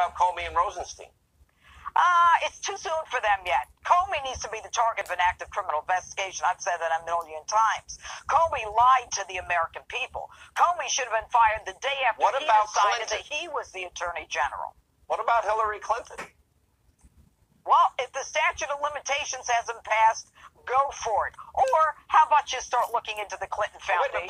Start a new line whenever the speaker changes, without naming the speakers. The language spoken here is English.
about Comey and Rosenstein?
Uh, it's too soon for them yet. Comey needs to be the target of an active criminal investigation. I've said that a million times. Comey lied to the American people. Comey should have been fired the day after
What
he
about
decided
Clinton?
that he was the attorney general.
What about Hillary Clinton?
Well, if the statute of limitations hasn't passed, go for it. Or how about you start looking into the Clinton Foundation?